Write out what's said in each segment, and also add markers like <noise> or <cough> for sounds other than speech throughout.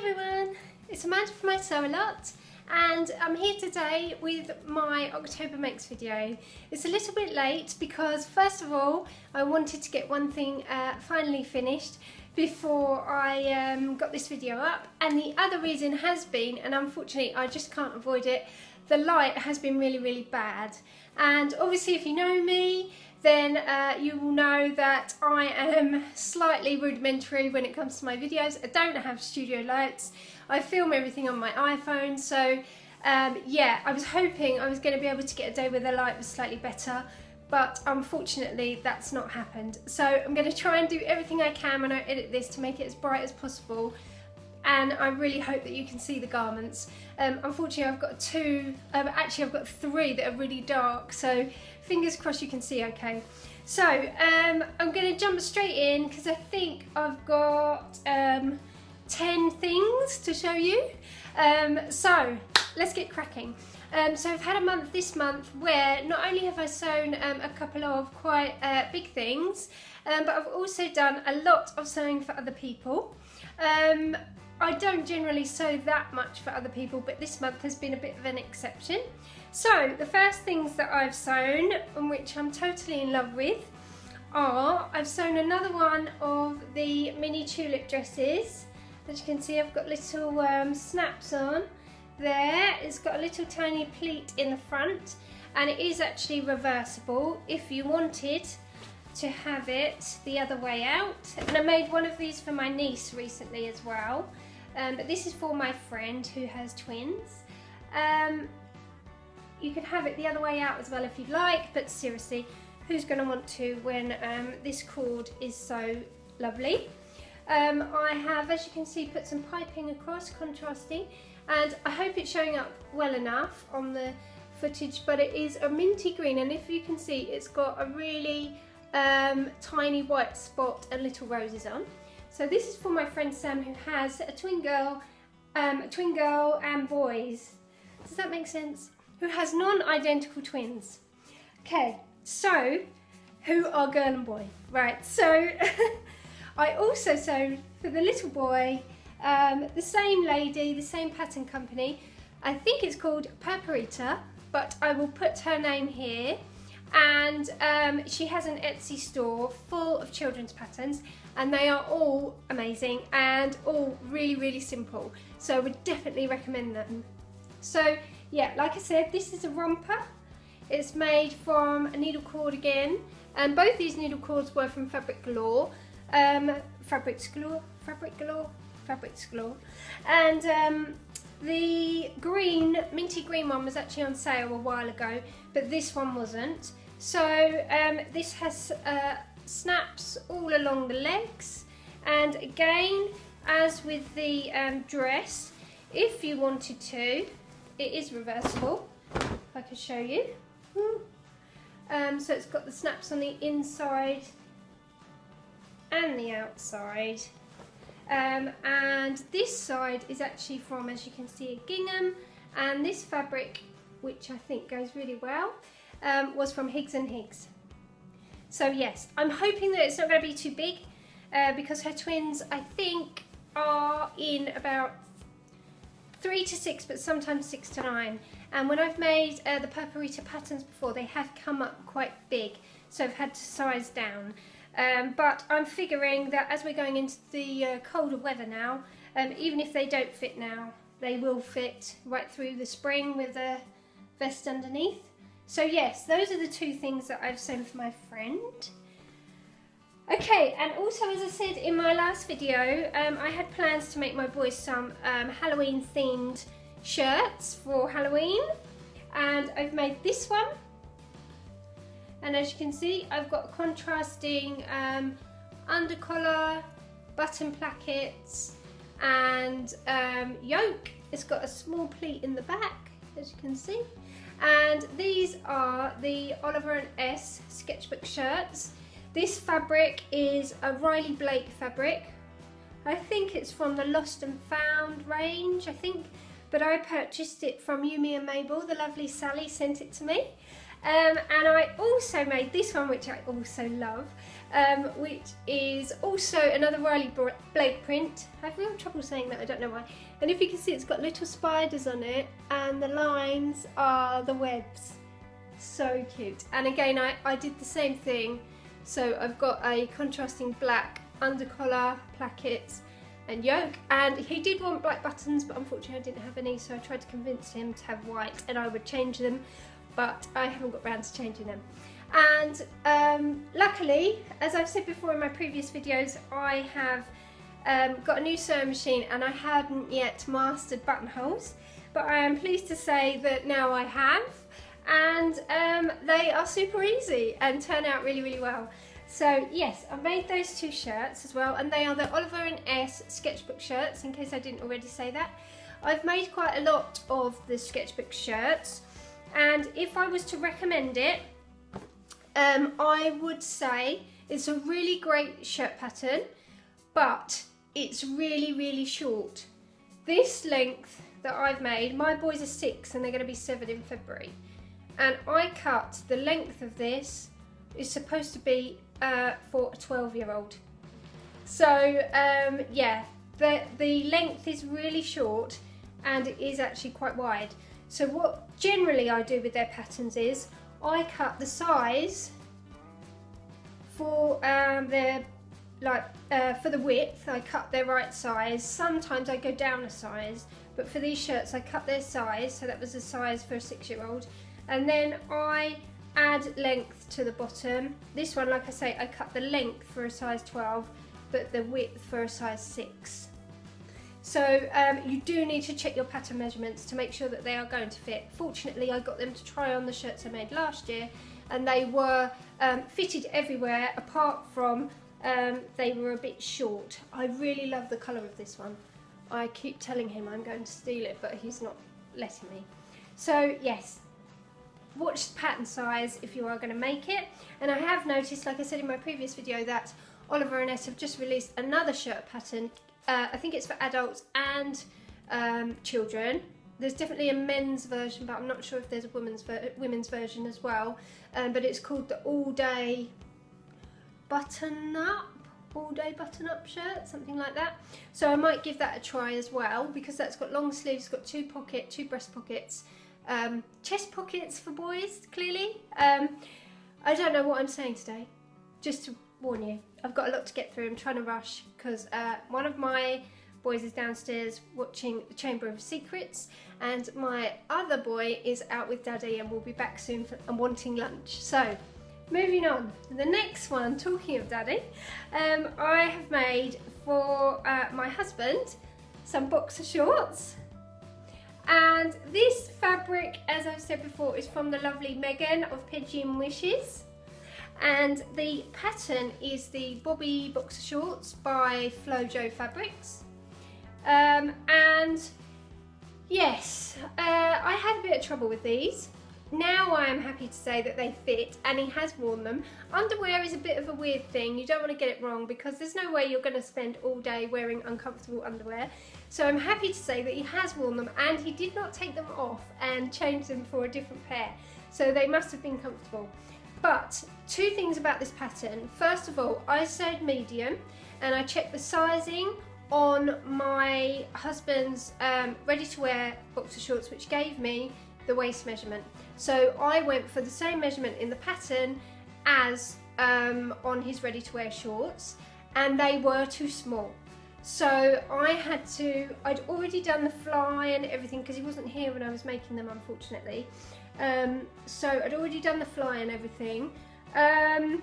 Hi everyone, it's Amanda from I Sew A Lot and I'm here today with my October Makes video. It's a little bit late because first of all I wanted to get one thing uh, finally finished before I um, got this video up. And the other reason has been, and unfortunately I just can't avoid it, the light has been really really bad. And obviously if you know me then uh, you will know that I am slightly rudimentary when it comes to my videos. I don't have studio lights. I film everything on my iPhone, so um, yeah, I was hoping I was going to be able to get a day where the light was slightly better, but unfortunately that's not happened. So I'm going to try and do everything I can when I edit this to make it as bright as possible and I really hope that you can see the garments. Um, unfortunately I've got two, um, actually I've got three that are really dark so fingers crossed you can see okay. So um, I'm going to jump straight in because I think I've got um, 10 things to show you. Um, so let's get cracking. Um, so I've had a month this month where not only have I sewn um, a couple of quite uh, big things, um, but I've also done a lot of sewing for other people. I don't generally sew that much for other people, but this month has been a bit of an exception. So the first things that I've sewn, and which I'm totally in love with, are I've sewn another one of the mini tulip dresses. As you can see, I've got little um, snaps on there. It's got a little tiny pleat in the front, and it is actually reversible if you wanted to have it the other way out. And I made one of these for my niece recently as well. Um, but this is for my friend who has twins. Um, you can have it the other way out as well if you'd like, but seriously, who's going to want to when um, this cord is so lovely? Um, I have, as you can see, put some piping across, contrasting, and I hope it's showing up well enough on the footage, but it is a minty green, and if you can see, it's got a really um, tiny white spot and little roses on. So this is for my friend Sam who has a twin girl, um, a twin girl and boys. Does that make sense? Who has non-identical twins. Okay, so who are girl and boy? Right, so <laughs> I also sewed for the little boy um, the same lady, the same pattern company. I think it's called Puperita, but I will put her name here and um, she has an Etsy store full of children's patterns and they are all amazing and all really really simple. So I would definitely recommend them. So yeah like I said this is a romper. It's made from a needle cord again. And both these needle cords were from Fabric Galore um, Fabric Galore Fabric Galore Fabric Galore and um, the green, minty green one was actually on sale a while ago, but this one wasn't. So um, this has uh, snaps all along the legs. And again, as with the um, dress, if you wanted to, it is reversible. If I could show you. Um, so it's got the snaps on the inside and the outside. Um, and this side is actually from, as you can see, a gingham. And this fabric, which I think goes really well, um, was from Higgs and Higgs. So yes, I'm hoping that it's not going to be too big uh, because her twins, I think, are in about three to six, but sometimes six to nine. And when I've made uh, the Puperita patterns before, they have come up quite big, so I've had to size down. Um, but I'm figuring that as we're going into the uh, colder weather now, um, even if they don't fit now, they will fit right through the spring with a vest underneath. So yes, those are the two things that I've sewn for my friend. Okay, and also as I said in my last video, um, I had plans to make my boys some um, Halloween themed shirts for Halloween. And I've made this one and as you can see I've got contrasting um, undercollar, button plackets and um, yoke. It's got a small pleat in the back as you can see and these are the Oliver and S sketchbook shirts. This fabric is a Riley Blake fabric. I think it's from the Lost and Found range I think but I purchased it from Yumi and Mabel, the lovely Sally sent it to me Um, and I also made this one, which I also love, um, which is also another Riley Blake print. I have real trouble saying that, I don't know why. And if you can see, it's got little spiders on it, and the lines are the webs. So cute. And again, I, I did the same thing. So I've got a contrasting black undercollar, plackets, and yoke and he did want black buttons but unfortunately I didn't have any so I tried to convince him to have white and I would change them but I haven't got round to changing them. And um, luckily as I've said before in my previous videos I have um, got a new sewing machine and I hadn't yet mastered buttonholes but I am pleased to say that now I have. And um, they are super easy and turn out really really well. So yes, I made those two shirts as well, and they are the Oliver and S sketchbook shirts, in case I didn't already say that. I've made quite a lot of the sketchbook shirts, and if I was to recommend it, um, I would say it's a really great shirt pattern, but it's really, really short. This length that I've made, my boys are six and they're going to be seven in February, and I cut the length of this is supposed to be uh, for a 12 year old. So um, yeah, the, the length is really short and it is actually quite wide. So what generally I do with their patterns is I cut the size for um, their like uh, for the width I cut their right size sometimes I go down a size but for these shirts I cut their size so that was the size for a six-year-old and then I add length to the bottom. This one, like I say, I cut the length for a size 12, but the width for a size 6. So um, you do need to check your pattern measurements to make sure that they are going to fit. Fortunately, I got them to try on the shirts I made last year, and they were um, fitted everywhere apart from um, they were a bit short. I really love the colour of this one. I keep telling him I'm going to steal it, but he's not letting me. So yes, watch the pattern size if you are going to make it. And I have noticed, like I said in my previous video, that Oliver and S have just released another shirt pattern. Uh, I think it's for adults and um, children. There's definitely a men's version, but I'm not sure if there's a women's, ver women's version as well. Um, but it's called the All Day Button Up all day button up shirt, something like that. So I might give that a try as well because that's got long sleeves, got two pocket, two breast pockets, um, chest pockets for boys, clearly. Um, I don't know what I'm saying today, just to warn you. I've got a lot to get through, I'm trying to rush because uh, one of my boys is downstairs watching the Chamber of Secrets and my other boy is out with daddy and will be back soon for, and wanting lunch. So, moving on. The next one, talking of daddy, um, I have made for uh, my husband some boxer shorts and this fabric, as I've said before, is from the lovely Megan of Pigeon Wishes. And the pattern is the Bobby Boxer Shorts by Flojo Fabrics. Um, and yes, uh, I had a bit of trouble with these. Now I am happy to say that they fit and he has worn them. Underwear is a bit of a weird thing. You don't want to get it wrong because there's no way you're going to spend all day wearing uncomfortable underwear. So I'm happy to say that he has worn them and he did not take them off and change them for a different pair. So they must have been comfortable. But two things about this pattern. First of all, I sewed medium and I checked the sizing on my husband's um, ready-to-wear boxer shorts which gave me the waist measurement. So I went for the same measurement in the pattern as um, on his ready to wear shorts and they were too small. So I had to, I'd already done the fly and everything because he wasn't here when I was making them unfortunately. Um, so I'd already done the fly and everything. Um,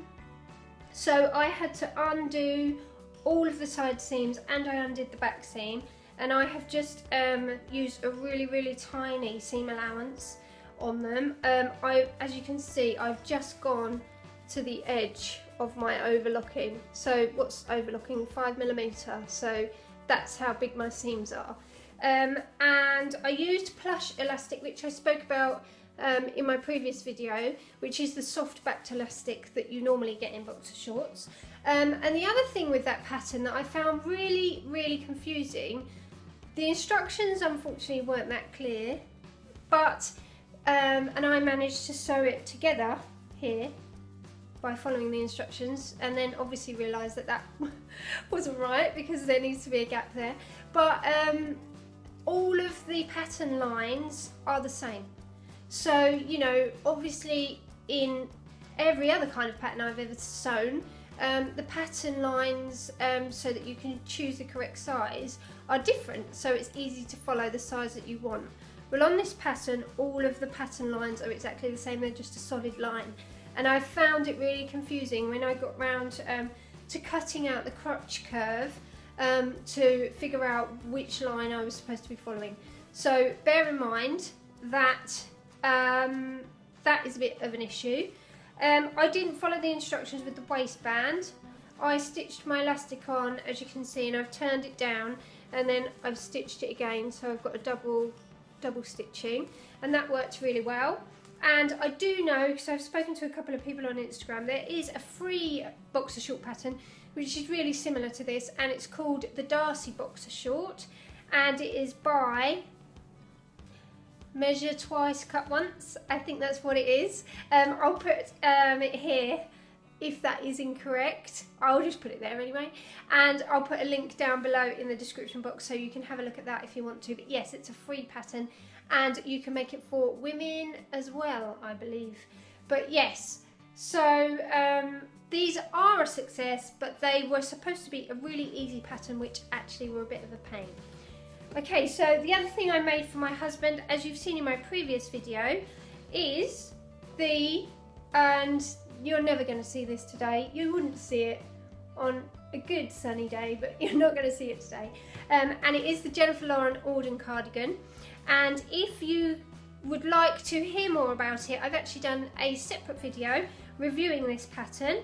so I had to undo all of the side seams and I undid the back seam and I have just um, used a really really tiny seam allowance on them. Um, I, as you can see I've just gone to the edge of my overlocking. So what's overlocking? Five millimeter. So that's how big my seams are. Um, and I used plush elastic which I spoke about um, in my previous video which is the soft backed elastic that you normally get in boxer shorts. Um, and the other thing with that pattern that I found really really confusing the instructions unfortunately weren't that clear, but um, and I managed to sew it together here by following the instructions and then obviously realised that that <laughs> wasn't right because there needs to be a gap there but um, all of the pattern lines are the same so you know obviously in every other kind of pattern I've ever sewn um, the pattern lines um, so that you can choose the correct size are different so it's easy to follow the size that you want. Well on this pattern all of the pattern lines are exactly the same, they're just a solid line and I found it really confusing when I got round um, to cutting out the crotch curve um, to figure out which line I was supposed to be following. So bear in mind that um, that is a bit of an issue. Um, I didn't follow the instructions with the waistband. I stitched my elastic on as you can see and I've turned it down and then I've stitched it again so I've got a double double stitching and that worked really well and I do know because I've spoken to a couple of people on Instagram there is a free boxer short pattern which is really similar to this and it's called the Darcy boxer short and it is by measure twice, cut once. I think that's what it is. Um, I'll put um, it here if that is incorrect. I'll just put it there anyway. And I'll put a link down below in the description box so you can have a look at that if you want to. But yes, it's a free pattern and you can make it for women as well, I believe. But yes, so um, these are a success, but they were supposed to be a really easy pattern, which actually were a bit of a pain. Okay, so the other thing I made for my husband, as you've seen in my previous video, is the, and you're never going to see this today, you wouldn't see it on a good sunny day, but <laughs> you're not going to see it today. Um, and it is the Jennifer Lauren Auden cardigan. And if you would like to hear more about it, I've actually done a separate video reviewing this pattern.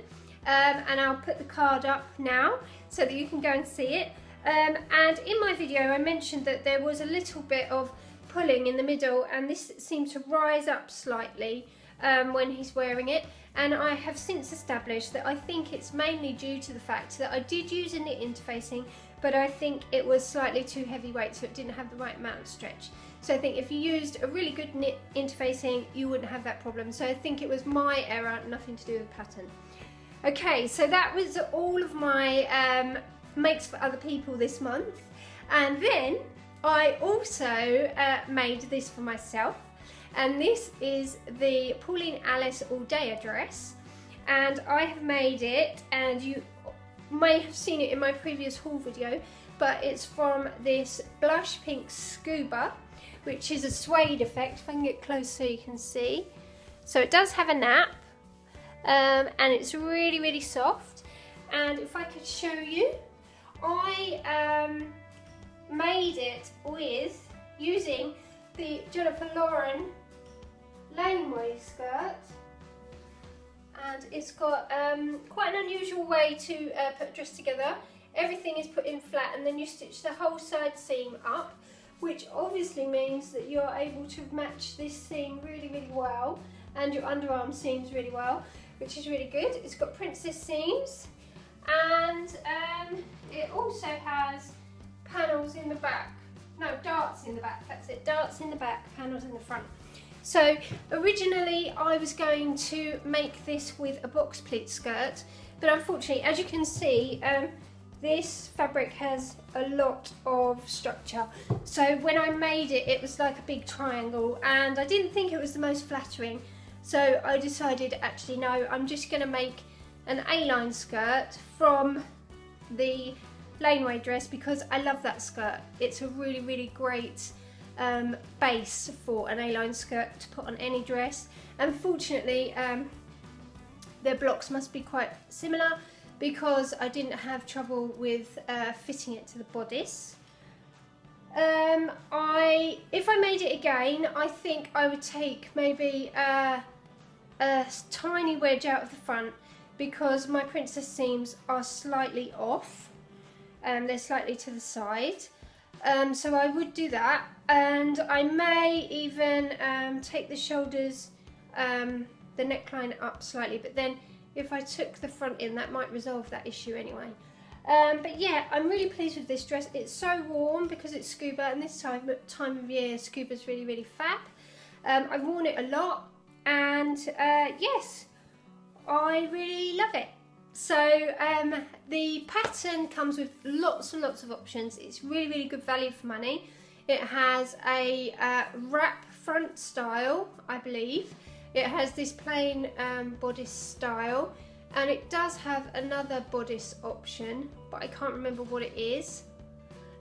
Um, and I'll put the card up now so that you can go and see it. Um, and in my video I mentioned that there was a little bit of pulling in the middle and this seemed to rise up slightly um, when he's wearing it and I have since established that I think it's mainly due to the fact that I did use a knit interfacing but I think it was slightly too heavyweight so it didn't have the right amount of stretch. So I think if you used a really good knit interfacing you wouldn't have that problem. So I think it was my error, nothing to do with the pattern. Okay, so that was all of my um, makes for other people this month. And then I also uh, made this for myself. And this is the Pauline Alice Aldaia dress. And I have made it, and you may have seen it in my previous haul video, but it's from this Blush Pink Scuba, which is a suede effect. If I can get close so you can see. So it does have a nap, um, and it's really, really soft. And if I could show you, Um, made it with using the Jennifer Lauren laneway skirt and it's got um, quite an unusual way to uh, put dress together. Everything is put in flat and then you stitch the whole side seam up which obviously means that you're able to match this seam really really well and your underarm seams really well which is really good. It's got princess seams and um, it also has panels in the back. No darts in the back that's it. Darts in the back panels in the front. So originally I was going to make this with a box pleat skirt but unfortunately as you can see um, this fabric has a lot of structure. So when I made it it was like a big triangle and I didn't think it was the most flattering. So I decided actually no I'm just going to make an A-line skirt from the laneway dress because I love that skirt. It's a really, really great um, base for an A-line skirt to put on any dress. Unfortunately, um, their blocks must be quite similar because I didn't have trouble with uh, fitting it to the bodice. Um, I, if I made it again, I think I would take maybe uh, a tiny wedge out of the front because my princess seams are slightly off. Um, they're slightly to the side. Um, so I would do that and I may even um, take the shoulders, um, the neckline up slightly but then if I took the front in that might resolve that issue anyway. Um, but yeah, I'm really pleased with this dress. It's so warm because it's scuba and this time, time of year scuba's really really fab. Um, I've worn it a lot and uh, yes, I really love it. So um, the pattern comes with lots and lots of options. It's really, really good value for money. It has a uh, wrap front style, I believe. It has this plain um, bodice style and it does have another bodice option, but I can't remember what it is.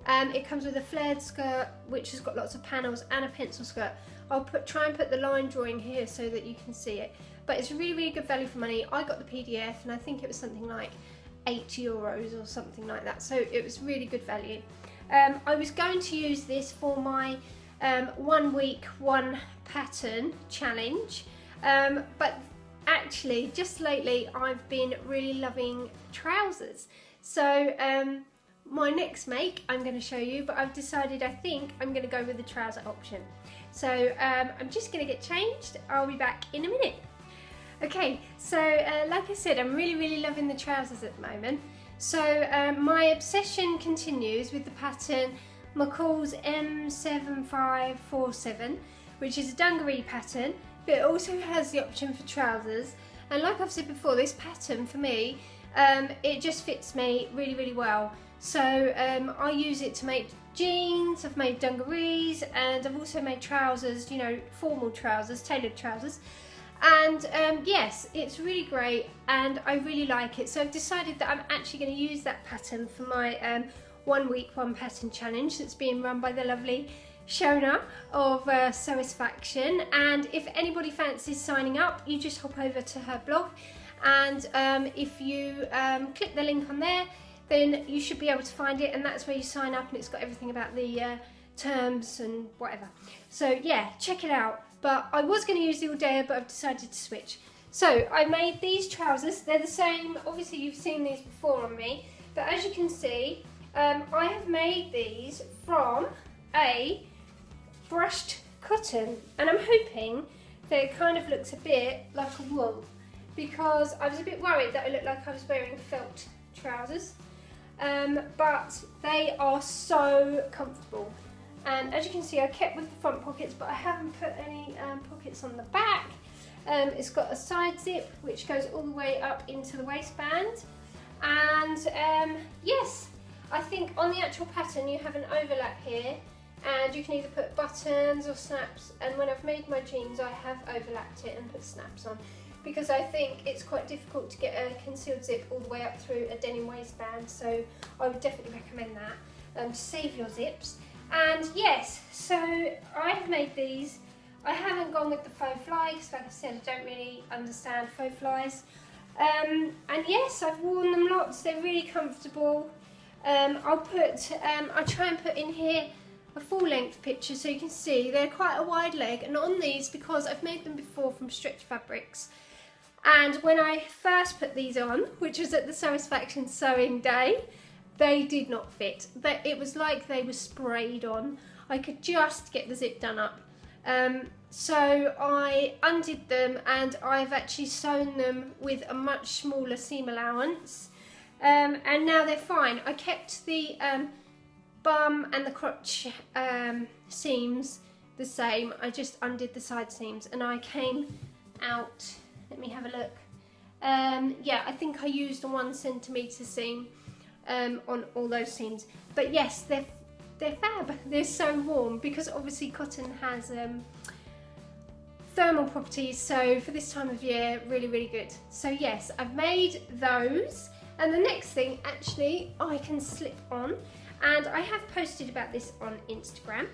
Um, it comes with a flared skirt, which has got lots of panels, and a pencil skirt. I'll put try and put the line drawing here so that you can see it. But it's really, really good value for money. I got the PDF, and I think it was something like eight euros or something like that. So it was really good value. Um, I was going to use this for my um, one week, one pattern challenge. Um, but actually, just lately, I've been really loving trousers. So um, my next make I'm going to show you, but I've decided I think I'm going to go with the trouser option. So um, I'm just going to get changed. I'll be back in a minute. Okay, so uh, like I said, I'm really, really loving the trousers at the moment. So um, my obsession continues with the pattern McCall's M7547, which is a dungaree pattern, but it also has the option for trousers. And like I've said before, this pattern for me, um, it just fits me really, really well. So um, I use it to make jeans, I've made dungarees, and I've also made trousers, you know, formal trousers, tailored trousers. And um, yes, it's really great and I really like it. So I've decided that I'm actually going to use that pattern for my um, one week, one pattern challenge that's being run by the lovely Shona of uh, Sewisfaction. And if anybody fancies signing up, you just hop over to her blog. And um, if you um, click the link on there, then you should be able to find it. And that's where you sign up and it's got everything about the uh, terms and whatever. So yeah, check it out. But I was going to use the Aldaia, but I've decided to switch. So I made these trousers. They're the same. Obviously, you've seen these before on me. But as you can see, um, I have made these from a brushed cotton. And I'm hoping that it kind of looks a bit like a wool. Because I was a bit worried that it looked like I was wearing felt trousers. Um, but they are so comfortable. And as you can see, I kept with the front pockets, but I haven't put any um, pockets on the back. Um, it's got a side zip, which goes all the way up into the waistband. And um, yes, I think on the actual pattern, you have an overlap here, and you can either put buttons or snaps. And when I've made my jeans, I have overlapped it and put snaps on because I think it's quite difficult to get a concealed zip all the way up through a denim waistband. So I would definitely recommend that um, to save your zips. And yes, so I have made these. I haven't gone with the faux fly because like I said, I don't really understand faux flies. Um, and yes, I've worn them lots. They're really comfortable. Um, I'll put, um, I'll try and put in here a full length picture so you can see they're quite a wide leg and on these because I've made them before from stretch fabrics and when I first put these on which was at the Sewisfaction sewing day they did not fit. But it was like they were sprayed on. I could just get the zip done up. Um, so I undid them and I've actually sewn them with a much smaller seam allowance. Um, and now they're fine. I kept the um, bum and the crotch um, seams the same. I just undid the side seams and I came out, let me have a look. Um, yeah, I think I used a one centimetre seam um, on all those seams. But yes, they're they're fab. <laughs> They're so warm because obviously cotton has um, thermal properties. So for this time of year, really really good. So yes, I've made those. And the next thing, actually, I can slip on. And I have posted about this on Instagram.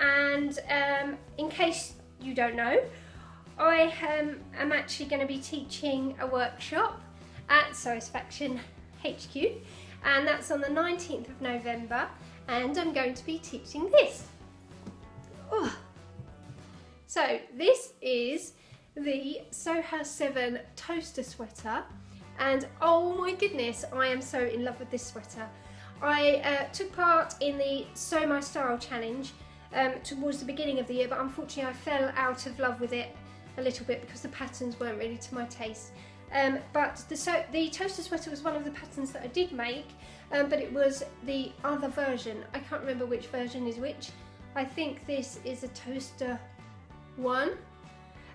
And um, in case you don't know, I um, am actually going to be teaching a workshop at Sewisfaction HQ and that's on the 19th of November and I'm going to be teaching this. Oh. So this is the Sew House 7 toaster sweater and oh my goodness I am so in love with this sweater. I uh, took part in the Sew My Style challenge um, towards the beginning of the year but unfortunately I fell out of love with it a little bit because the patterns weren't really to my taste um, but the, so, the toaster sweater was one of the patterns that I did make, um, but it was the other version. I can't remember which version is which. I think this is a toaster one.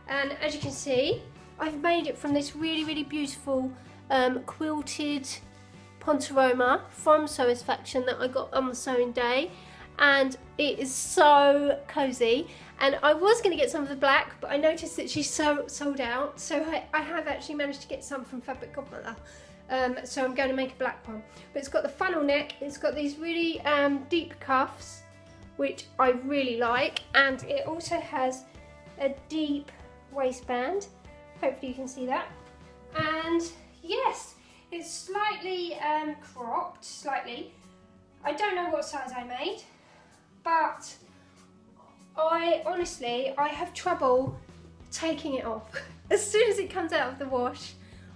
And as you can see, I've made it from this really, really beautiful um, quilted Ponte Roma from Sewisfaction that I got on the sewing day. And it is so cozy. And I was going to get some of the black, but I noticed that she's so sold out. So I, I have actually managed to get some from Fabric Godmother. Um, so I'm going to make a black one. But it's got the funnel neck, it's got these really um, deep cuffs, which I really like. And it also has a deep waistband. Hopefully you can see that. And yes, it's slightly um, cropped, slightly. I don't know what size I made, but I honestly, I have trouble taking it off. <laughs> As soon as it comes out of the wash,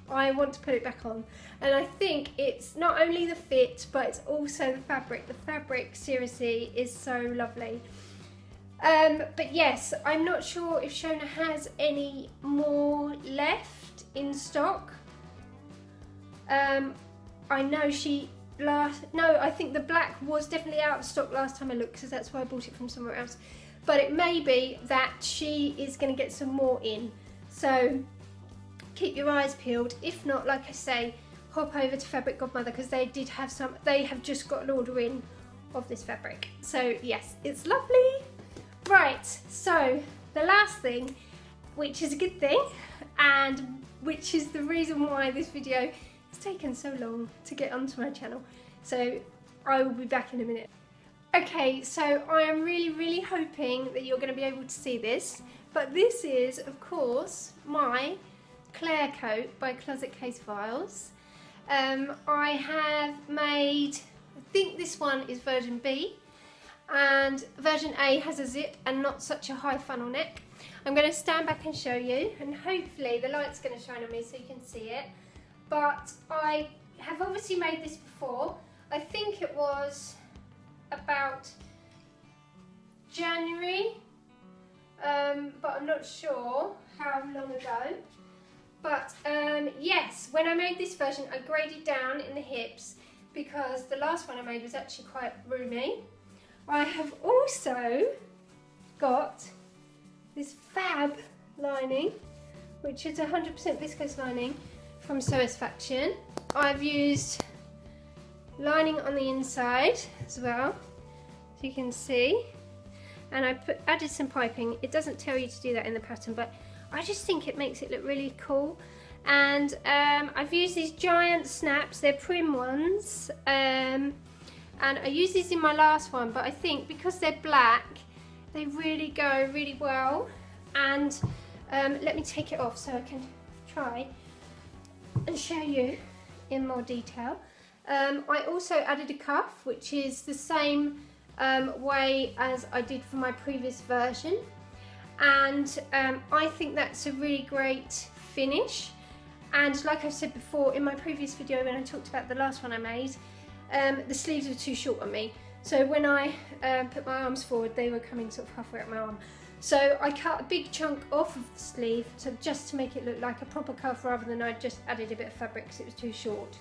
I want to put it back on. And I think it's not only the fit, but it's also the fabric. The fabric, seriously, is so lovely. Um, but yes, I'm not sure if Shona has any more left in stock. Um, I know she last, no, I think the black was definitely out of stock last time I looked because that's why I bought it from somewhere else. But it may be that she is going to get some more in. So keep your eyes peeled. If not, like I say, hop over to Fabric Godmother because they did have some, they have just got an order in of this fabric. So yes, it's lovely. Right, so the last thing, which is a good thing, and which is the reason why this video has taken so long to get onto my channel. So I will be back in a minute. Okay, so I am really, really hoping that you're going to be able to see this. But this is, of course, my Clare coat by Closet Case Files. Um, I have made, I think this one is version B, and version A has a zip and not such a high funnel neck. I'm going to stand back and show you, and hopefully the light's going to shine on me so you can see it. But I have obviously made this before. I think it was about January, um, but I'm not sure how long ago. But um, yes, when I made this version, I graded down in the hips because the last one I made was actually quite roomy. I have also got this fab lining, which is 100% viscose lining from Sewisfaction. I've used lining on the inside as well, as you can see. And I put, added some piping. It doesn't tell you to do that in the pattern, but I just think it makes it look really cool. And um, I've used these giant snaps, they're Prym ones. Um, and I used these in my last one, but I think because they're black, they really go really well. And um, let me take it off so I can try and show you in more detail. Um, I also added a cuff, which is the same um, way as I did for my previous version. And um, I think that's a really great finish. And like I said before in my previous video when I talked about the last one I made um, the sleeves were too short on me. So when I um, put my arms forward they were coming sort of halfway up my arm so I cut a big chunk off of the sleeve to just to make it look like a proper cuff rather than I just added a bit of fabric because it was too short.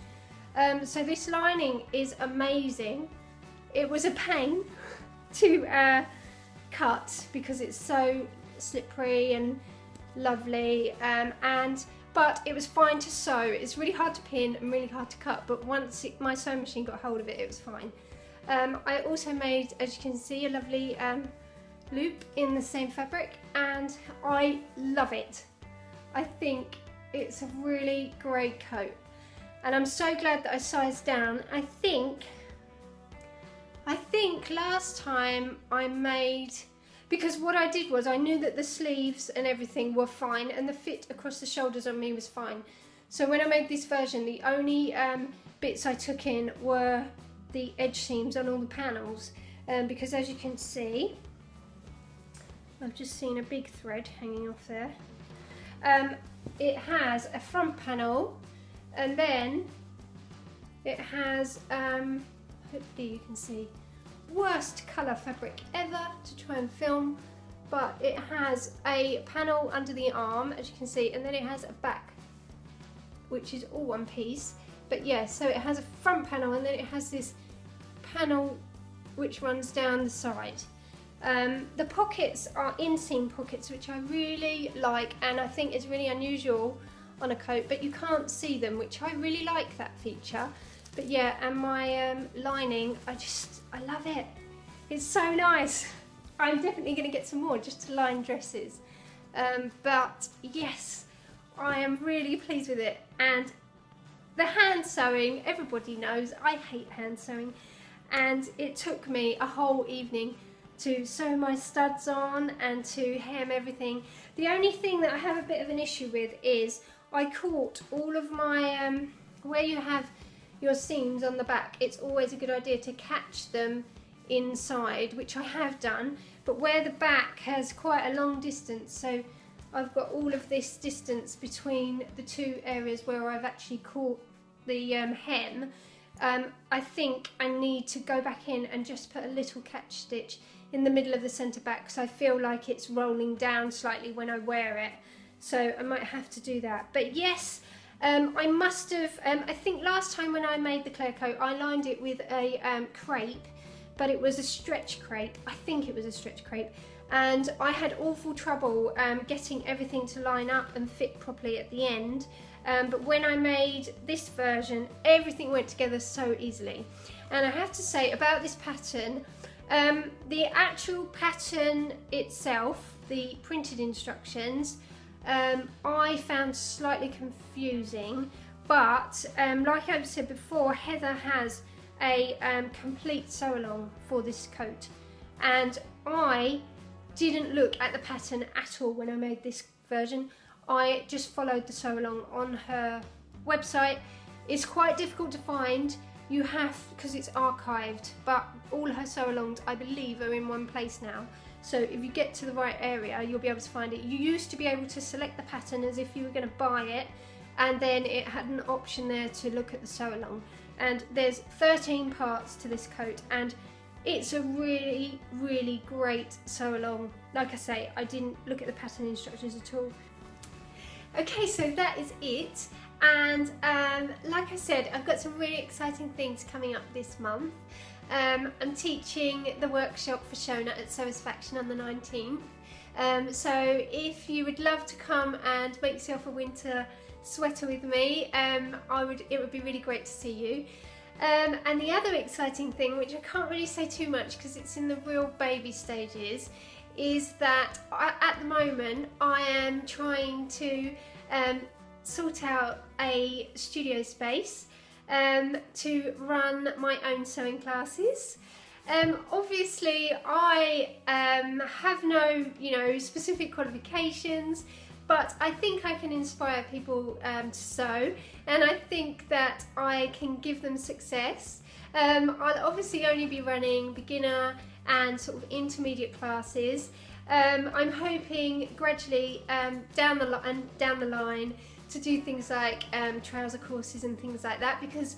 Um, so this lining is amazing. It was a pain <laughs> to uh, cut because it's so slippery and lovely um, and but it was fine to sew. It's really hard to pin and really hard to cut but once it, my sewing machine got hold of it it was fine. Um, I also made as you can see a lovely um, loop in the same fabric and I love it. I think it's a really great coat. And I'm so glad that I sized down. I think I think last time I made because what I did was I knew that the sleeves and everything were fine and the fit across the shoulders on me was fine. So when I made this version, the only um, bits I took in were the edge seams on all the panels um, because as you can see, I've just seen a big thread hanging off there. Um, it has a front panel and then it has, um, hopefully you can see, worst colour fabric ever to try and film but it has a panel under the arm as you can see and then it has a back which is all one piece but yeah so it has a front panel and then it has this panel which runs down the side Um, the pockets are inseam pockets, which I really like, and I think is really unusual on a coat, but you can't see them, which I really like that feature. But yeah, and my um, lining, I just, I love it. It's so nice. I'm definitely going to get some more just to line dresses. Um, but yes, I am really pleased with it. And the hand sewing, everybody knows I hate hand sewing. And it took me a whole evening to sew my studs on and to hem everything. The only thing that I have a bit of an issue with is I caught all of my, um, where you have your seams on the back, it's always a good idea to catch them inside, which I have done, but where the back has quite a long distance, so I've got all of this distance between the two areas where I've actually caught the um, hem, um, I think I need to go back in and just put a little catch stitch in the middle of the centre back because I feel like it's rolling down slightly when I wear it. So I might have to do that. But yes, um, I must have, um, I think last time when I made the Clare coat, I lined it with a um, crepe, but it was a stretch crepe. I think it was a stretch crepe. And I had awful trouble um, getting everything to line up and fit properly at the end. Um, but when I made this version, everything went together so easily. And I have to say about this pattern, um, the actual pattern itself, the printed instructions, um, I found slightly confusing, but um, like I've said before, Heather has a um, complete sew along for this coat, and I didn't look at the pattern at all when I made this version. I just followed the sew along on her website. It's quite difficult to find. You have, because it's archived, but all her sew alongs, I believe, are in one place now. So if you get to the right area, you'll be able to find it. You used to be able to select the pattern as if you were going to buy it, and then it had an option there to look at the sew along. And there's 13 parts to this coat, and it's a really, really great sew along. Like I say, I didn't look at the pattern instructions at all. Okay, so that is it. And um, like I said, I've got some really exciting things coming up this month. Um, I'm teaching the workshop for Shona at Sewisfaction on the 19th. Um, so if you would love to come and make yourself a winter sweater with me, um, I would. it would be really great to see you. Um, and the other exciting thing, which I can't really say too much because it's in the real baby stages, is that I, at the moment I am trying to um, sort out a studio space um, to run my own sewing classes. Um, obviously, I um, have no, you know, specific qualifications, but I think I can inspire people um, to sew, and I think that I can give them success. Um, I'll obviously only be running beginner and sort of intermediate classes. Um, I'm hoping gradually um, down the line, down the line to do things like um, trouser courses and things like that because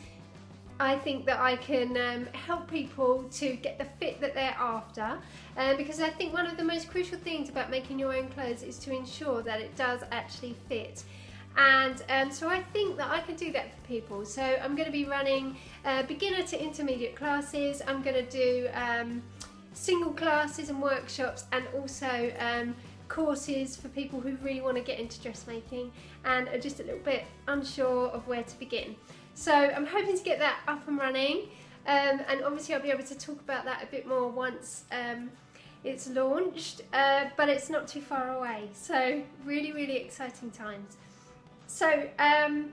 I think that I can um, help people to get the fit that they're after. Uh, because I think one of the most crucial things about making your own clothes is to ensure that it does actually fit. And um, so I think that I can do that for people. So I'm going to be running uh, beginner to intermediate classes. I'm going to do um, single classes and workshops and also um, courses for people who really want to get into dressmaking and are just a little bit unsure of where to begin. So I'm hoping to get that up and running um, and obviously I'll be able to talk about that a bit more once um, it's launched uh, but it's not too far away so really really exciting times. So um,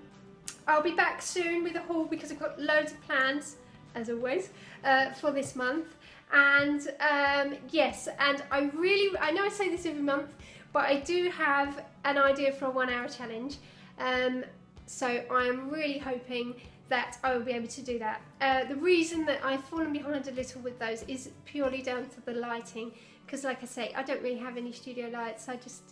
I'll be back soon with a haul because I've got loads of plans as always uh, for this month and um, yes, and I really, I know I say this every month, but I do have an idea for a one hour challenge. Um, so I'm really hoping that I will be able to do that. Uh, the reason that I've fallen behind a little with those is purely down to the lighting, because like I say, I don't really have any studio lights. I just,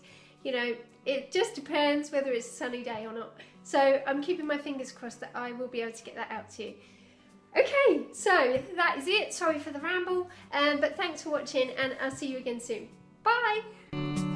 you know, it just depends whether it's a sunny day or not. So I'm keeping my fingers crossed that I will be able to get that out to you. Okay, so that is it. Sorry for the ramble, um, but thanks for watching and I'll see you again soon. Bye!